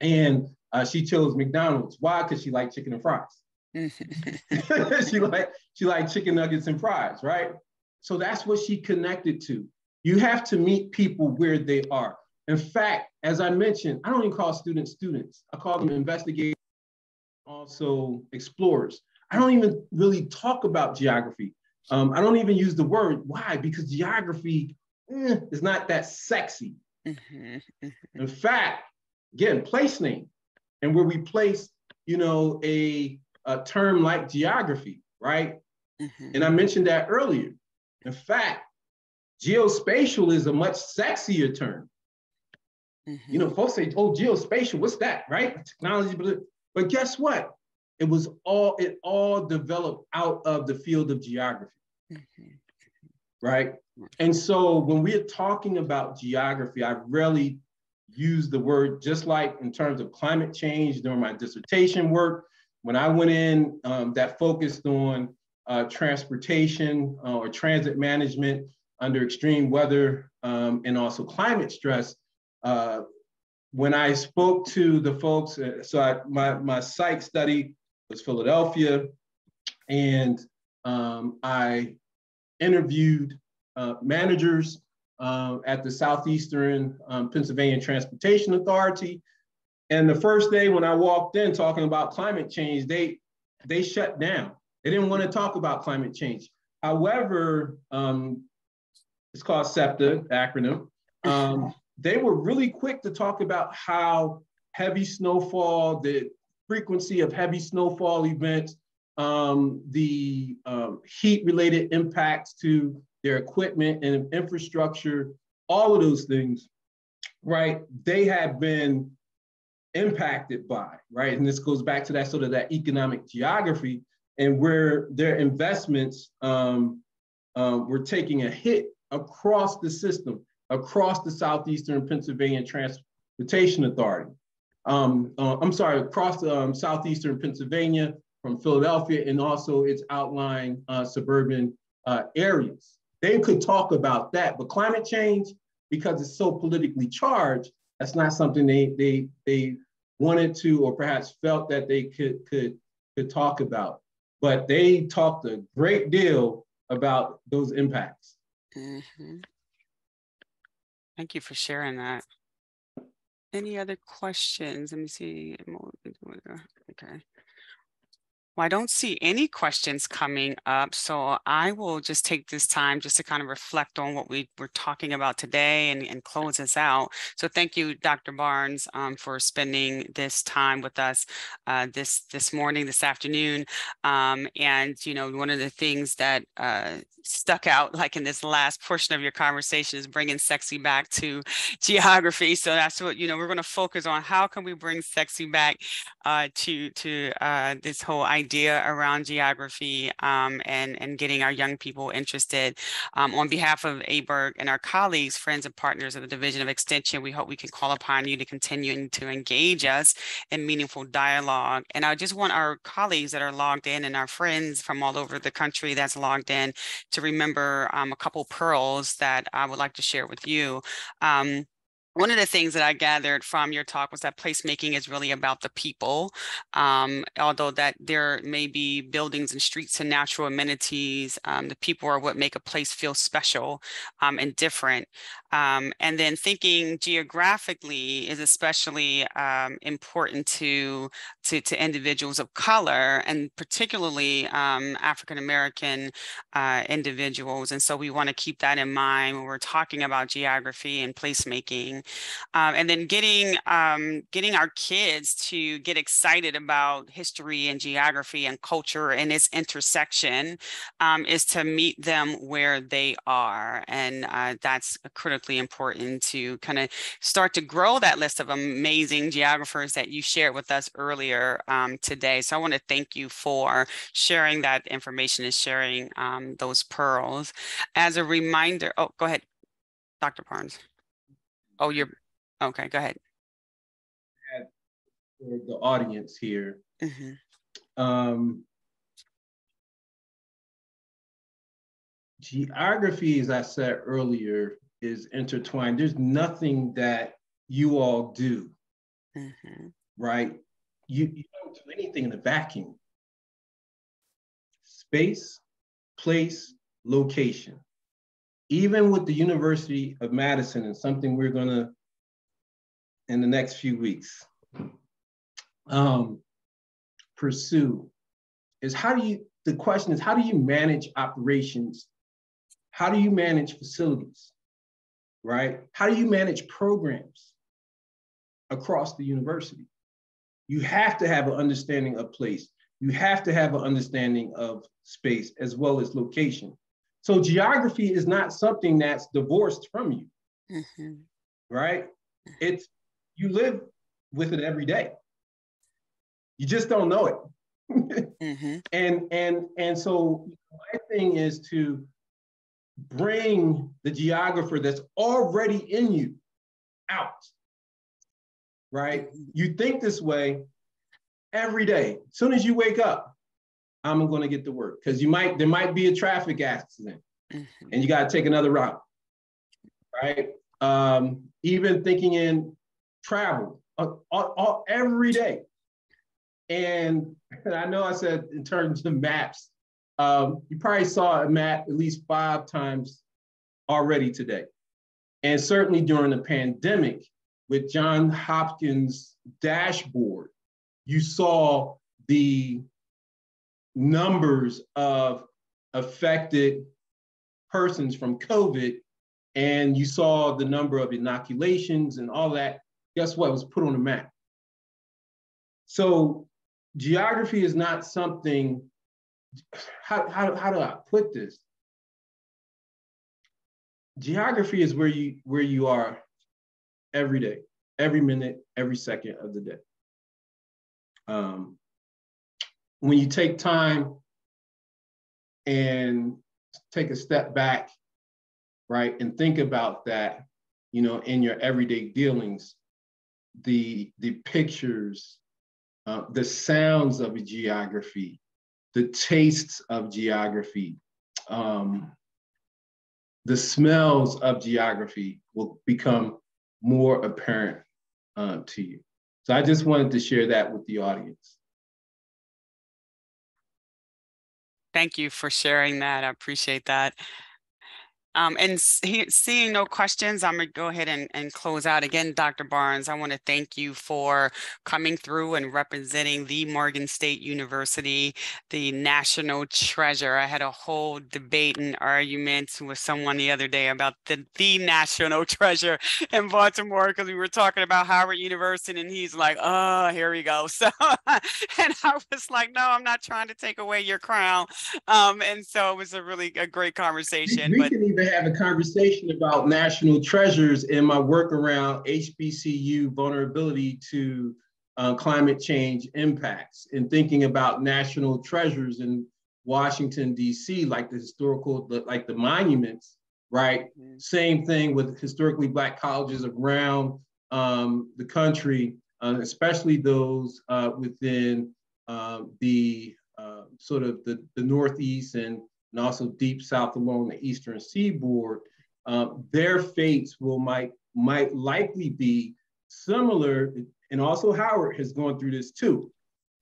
And uh, she chose McDonald's. Why? Because she liked chicken and fries. she like she like chicken nuggets and fries, right? So that's what she connected to. You have to meet people where they are. In fact, as I mentioned, I don't even call students students. I call them investigators, also explorers. I don't even really talk about geography. Um, I don't even use the word. Why? Because geography eh, is not that sexy. Mm-hmm. In fact, again, place name, and where we place, you know, a, a term like geography, right? Mm-hmm. And I mentioned that earlier. In fact, geospatial is a much sexier term. Mm-hmm. You know, folks say, oh, geospatial, what's that, right? Technology, but, but guess what? It was all, it all developed out of the field of geography, mm-hmm. right? And so when we're talking about geography, I rarely use the word just like in terms of climate change during my dissertation work. When I went in um, that focused on uh, transportation uh, or transit management under extreme weather um, and also climate stress, uh, when I spoke to the folks, uh, so I, my, my site study was Philadelphia, and um, I interviewed uh, managers uh, at the Southeastern um, Pennsylvania Transportation Authority. And the first day when I walked in talking about climate change, they, they shut down. They didn't want to talk about climate change. However, um, it's called SEPTA acronym. Um, they were really quick to talk about how heavy snowfall, the frequency of heavy snowfall events, um, the um, heat related impacts to their equipment and infrastructure, all of those things, right? They have been impacted by, right? And this goes back to that sort of that economic geography and where their investments um, uh, were taking a hit across the system across the Southeastern Pennsylvania Transportation Authority. Um, uh, I'm sorry, across um, Southeastern Pennsylvania from Philadelphia and also its outlying uh, suburban uh, areas. They could talk about that, but climate change, because it's so politically charged, that's not something they, they, they wanted to or perhaps felt that they could, could, could talk about. But they talked a great deal about those impacts. Mm-hmm. Thank you for sharing that. Any other questions? Let me see. Okay. Well, I don't see any questions coming up, so I will just take this time just to kind of reflect on what we were talking about today and, and close us out. So thank you, Dr. Barnes, um, for spending this time with us uh, this this morning, this afternoon. Um, and you know, one of the things that uh, stuck out, like in this last portion of your conversation, is bringing sexy back to geography. So that's what you know. We're going to focus on how can we bring sexy back uh, to to uh, this whole idea idea around geography um, and, and getting our young people interested. Um, on behalf of ABERG and our colleagues, friends and partners of the Division of Extension, we hope we can call upon you to continue to engage us in meaningful dialogue. And I just want our colleagues that are logged in and our friends from all over the country that's logged in to remember um, a couple pearls that I would like to share with you. Um, one of the things that I gathered from your talk was that placemaking is really about the people. Um, although that there may be buildings and streets and natural amenities, um, the people are what make a place feel special um, and different. Um, and then thinking geographically is especially um, important to, to, to individuals of color and particularly um, African American uh, individuals. And so we want to keep that in mind when we're talking about geography and placemaking. Um, and then getting um, getting our kids to get excited about history and geography and culture and its intersection um, is to meet them where they are, and uh, that's critically important to kind of start to grow that list of amazing geographers that you shared with us earlier um, today. So I want to thank you for sharing that information and sharing um, those pearls. As a reminder, oh, go ahead, Dr. Barnes. Oh, you're, okay, go ahead. For the audience here, Mhm. um, geography, as I said earlier, is intertwined. There's nothing that you all do, Mhm. right? You, you don't do anything in a vacuum. Space, place, location even with the University of Madison and something we're gonna, in the next few weeks, um, pursue is how do you, the question is, how do you manage operations? How do you manage facilities, right? How do you manage programs across the university? You have to have an understanding of place. You have to have an understanding of space as well as location. So geography is not something that's divorced from you, mm-hmm. right? It's you live with it every day. You just don't know it. mm-hmm. And and and so my thing is to bring the geographer that's already in you out. Right? Mm-hmm. You think this way every day. As soon as you wake up, I'm going to get to work because you might there might be a traffic accident mm-hmm. and you got to take another route, right? Um, even thinking in travel uh, all, all, every day. And, and I know I said in terms of maps, um, you probably saw a map at least five times already today. And certainly during the pandemic with John Hopkins dashboard, you saw the numbers of affected persons from COVID, and you saw the number of inoculations and all that, guess what? It was put on the map. So geography is not something, how, how, how do I put this? Geography is where you where you are every day, every minute, every second of the day. Um, when you take time and take a step back, right, and think about that, you know, in your everyday dealings, the the pictures, uh, the sounds of geography, the tastes of geography, um, the smells of geography will become more apparent uh, to you. So I just wanted to share that with the audience. Thank you for sharing that. I appreciate that. Um, and see, seeing no questions, I'm gonna go ahead and, and close out. Again, Dr. Barnes, I want to thank you for coming through and representing the Morgan State University, the national treasure. I had a whole debate and argument with someone the other day about the, the national treasure in Baltimore because we were talking about Howard University and he's like, oh, here we go. So, and I was like, no, I'm not trying to take away your crown. Um, and so it was a really a great conversation. We, we but even have a conversation about national treasures in my work around HBCU vulnerability to uh, climate change impacts and thinking about national treasures in Washington, D.C., like the historical, like the monuments, right? Mm-hmm. Same thing with historically Black colleges around um, the country, uh, especially those uh, within um, the uh, sort of the, the Northeast and and also deep south along the eastern seaboard, uh, their fates will might might likely be similar. And also Howard has gone through this too.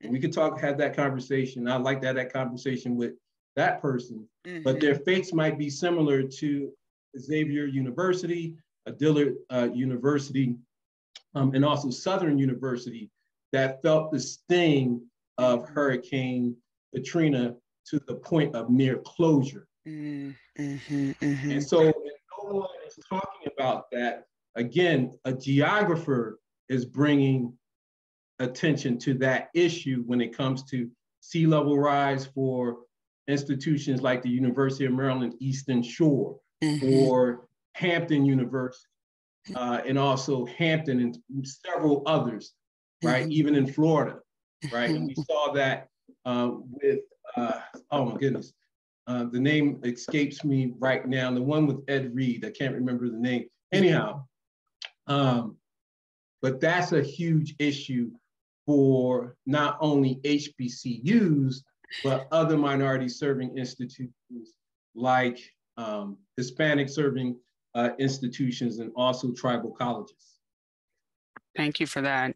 And we could talk, have that conversation. I like that that conversation with that person, mm-hmm. but their fates might be similar to Xavier University, a Dillard uh, University, um, and also Southern University that felt the sting of Hurricane Katrina to the point of near closure. Mm-hmm, mm-hmm. And so no one is talking about that. Again, a geographer is bringing attention to that issue when it comes to sea level rise for institutions like the University of Maryland Eastern Shore mm-hmm. or Hampton University, uh, and also Hampton and several others, right? Mm-hmm. Even in Florida, right? And we saw that uh, with uh, oh my goodness, uh, the name escapes me right now. The one with Ed Reed, I can't remember the name. Anyhow, um, but that's a huge issue for not only HBCUs, but other minority serving institutions like um, Hispanic serving uh, institutions and also tribal colleges. Thank you for that.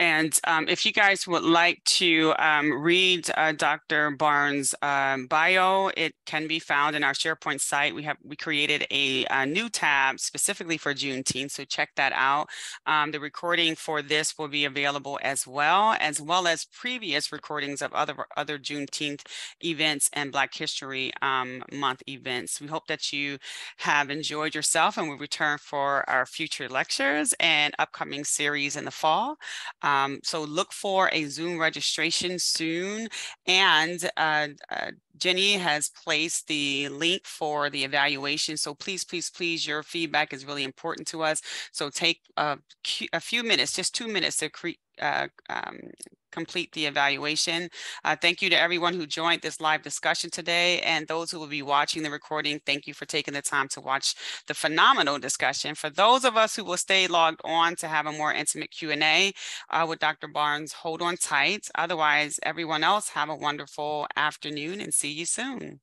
And um, if you guys would like to um, read uh, Dr. Barnes' um, bio, it can be found in our SharePoint site. We have we created a, a new tab specifically for Juneteenth, so check that out. Um, the recording for this will be available as well, as well as previous recordings of other other Juneteenth events and Black History um, Month events. We hope that you have enjoyed yourself, and we return for our future lectures and upcoming series in the fall. Um, so look for a Zoom registration soon. And uh, uh, Jenny has placed the link for the evaluation. So please, please, please, your feedback is really important to us. So take a, a few minutes, just two minutes to create uh, um, complete the evaluation. Uh, thank you to everyone who joined this live discussion today and those who will be watching the recording. Thank you for taking the time to watch the phenomenal discussion. For those of us who will stay logged on to have a more intimate Q&A uh, with Dr. Barnes, hold on tight. Otherwise, everyone else have a wonderful afternoon and see you soon.